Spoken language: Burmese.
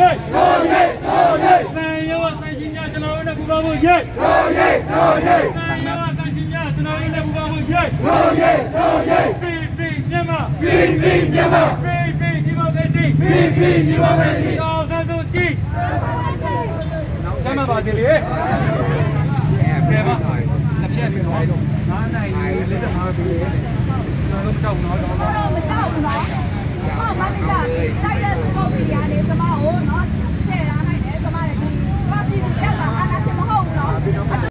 ရိတ်တော်ရိတ်တော်ရိတ်တန်ရောတန်ရှင်များကျွန်တော်တို့နဲ့ပူးပေါင်းဖို့ရိတ်တော်ရိတ်တော်ရိတ်တန်ရောတန်ရှင်များကျွန်တော်တို့နဲ့ပူးပေါင်းဖို့ရိတ်တော်ရိတ်တော်ရိတ်ပြည်ပြည်မြန်မာပြည်ပြည်မြန်မာပြည်ပြည်ဒီမိုကရေစီပြည်ပြည်ဒီမိုကရေစီတော်ဆန်းစုကြည်ဆမ်းမပါသေးလေကဲပါတစ်ချက်ပြီးတော့9နိုင်45ပြီလေကျွန်တော်တို့ကြောက်တော့တော့